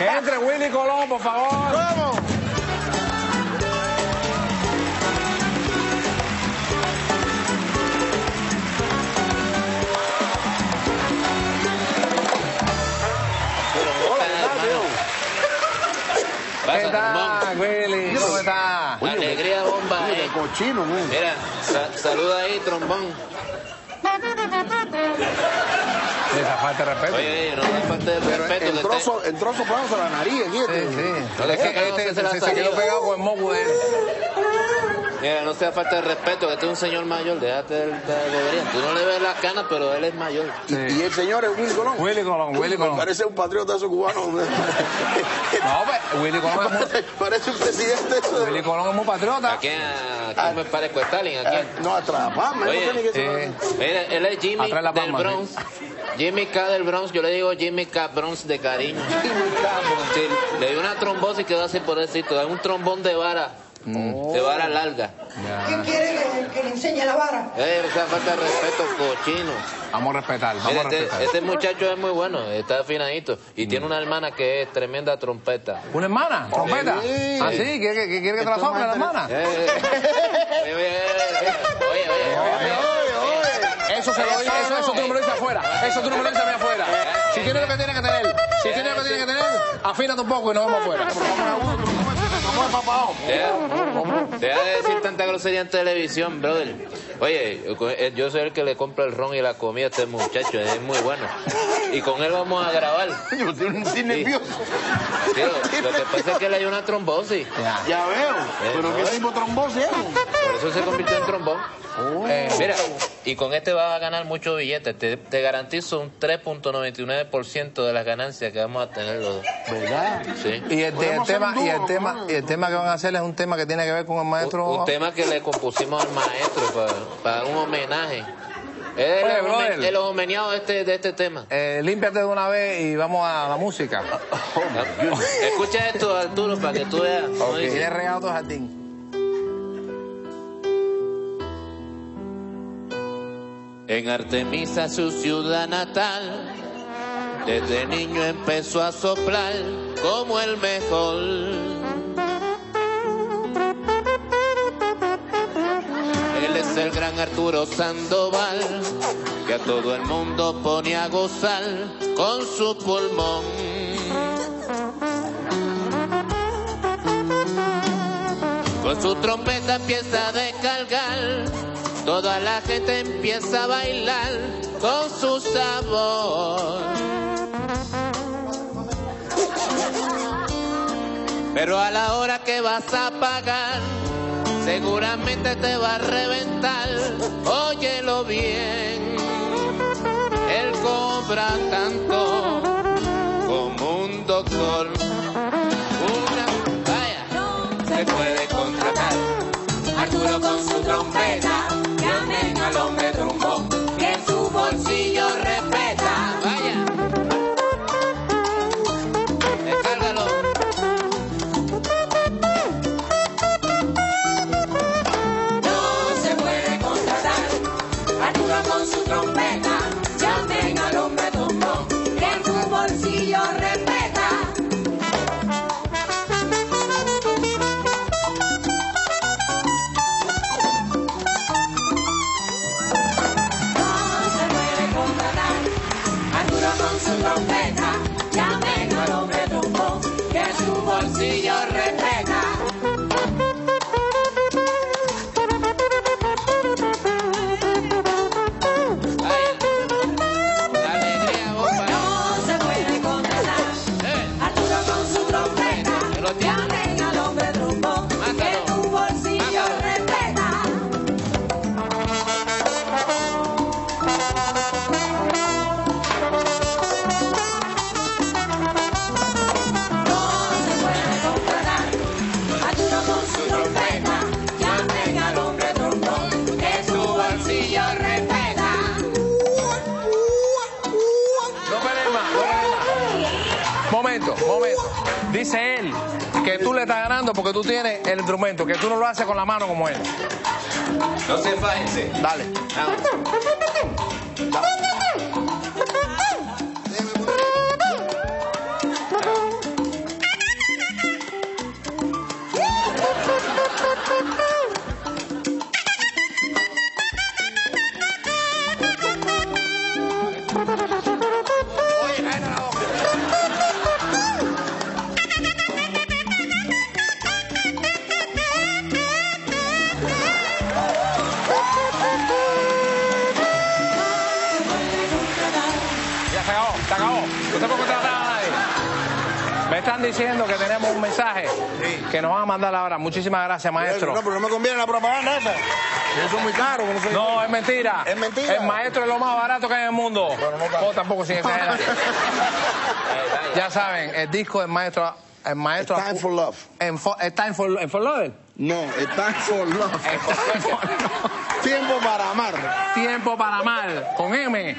Que entre Willy Colón, por favor. ¡Vamos! ¿qué tal. Willy? ¿Cómo estás? Alegría bomba, eh. cochino, man. Mira, sa- saluda ahí, trombón. Esa falta de respeto. Oye, no me falte de Pero respeto. el que trozo, el trozo pegado a la nariz aquí. Sí, este. sí. No le Es que este se se, se saliva. quedó pegado con el moco de él. te- Mira, no sea falta de respeto, que tú eres un señor mayor, déjate de, de bobería. Tú no le ves las canas, pero él es mayor. Y, y el señor es Willy Colón. Willy Colón, Willy Colón. Parece un patriota de esos cubanos. No, pues, Willy Colón es muy, Parece un presidente. de esos- Willy Colón es muy patriota. ¿A quién, a quién me parezco a Stalin? ¿A Eh? No, atrás, no Oye, qué se eh, Mira, él es Jimmy Atrás del palma, Bronx. Jimmy K del Bronx, yo le digo Jimmy K Bronx de cariño. Sí, le dio una trombosis y quedó así por decirlo. Es un trombón de vara, de vara larga. ¿Quién quiere que, que enseñe la vara? Eh, o sea, falta de respeto, cochino. Vamos a respetar, vamos Mira, a este, respetar. este muchacho es muy bueno, está afinadito. Y tiene una hermana que es tremenda trompeta. ¿Una hermana? ¿Trompeta? Sí. ¿Ah, sí? ¿Quiere, que- que- quiere que te la sople la hermana? Eh, eh, oye, oye, oye, oye, oye. Eso se lo dice, eso, eso tú no me lo dices afuera. Eso tú no me lo dices a mí afuera. Si tienes lo que tienes que tener, si tienes lo que tienes que tener, afínate un poco y nos vemos afuera. No es papao. Deja, deja de decir tanta grosería en televisión, brother. Oye, eh, yo soy el que le compra el ron y la comida a este muchacho, es muy bueno. Y con él vamos a grabar. Yo estoy, estoy nervioso. Tío, lo que pasa es que le dio una trombosis. Ya. Ya veo. Pero qué no. tipo de trombosis es. Por eso se convirtió en trombón. Eh, Mira, y con este vas a ganar muchos billetes. Te, te garantizo un 3.99% de las ganancias que vamos a tener los dos. ¿Verdad? Sí. y el, el tema, y el tema, ¿no? y el tema que van a hacer es un tema que tiene que ver con el maestro. Un, un tema que le compusimos al maestro para, para un homenaje. Es Oye, el, el de este, de este tema. Eh, límpiate de una vez y vamos a la música. Escucha esto, Arturo, para que tú veas. dice. Tiene regado todo el jardín. En Artemisa, su ciudad natal, desde niño empezó a soplar como el mejor. Él es el gran Arturo Sandoval, que a todo el mundo pone a gozar con su pulmón. Con su trompeta empieza a descargar, toda la gente empieza a bailar con su sabor. Pero a la hora que vas a pagar, seguramente te va a reventar. Óyelo bien, él cobra tanto como un doctor. Una, vaya, se puede contratar. Arturo con su trompeta, Momento, momento. Dice él que tú le estás ganando porque tú tienes el instrumento, que tú no lo haces con la mano como él. No se fájense. Dale. Vamos. Acabó. Puede contratar a nadie. Me están diciendo que tenemos un mensaje que nos van a mandar ahora. Muchísimas gracias, maestro. No, pero no me conviene la propaganda esa. Eso es muy caro. no sé- No, es mentira. Es mentira. El maestro es lo más barato que hay en el mundo. Bueno, no tampoco sin exagerar. ya saben, el disco del maestro. El maestro. Time for love. En time for, for Love. No, es time for love. Tiempo para amar. Tiempo para amar. Con M.